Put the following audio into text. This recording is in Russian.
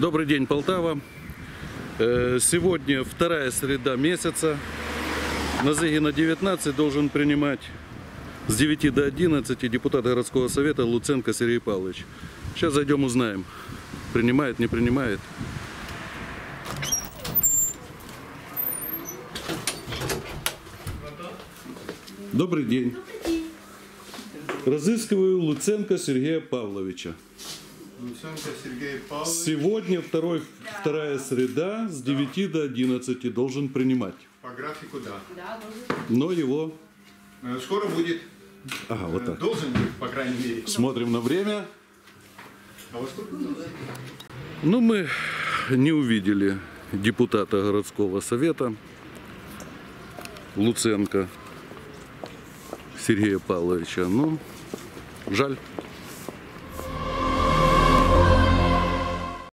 Добрый день, Полтава. Э, Сегодня вторая среда месяца. На Зыгина 19 должен принимать с 9 до 11 депутат городского совета Луценко Сергей Павлович. Сейчас зайдем узнаем, принимает, не принимает. Добрый день. Разыскиваю Луценко Сергея Павловича. Сегодня второй, вторая среда с 9 до 11 должен принимать. По графику, да. Но его... Э, Скоро будет. Ага, вот э, так. Должен быть, по крайней мере. Смотрим на время. А? Ну, мы не увидели депутата городского совета Луценко Сергея Павловича. Ну, жаль.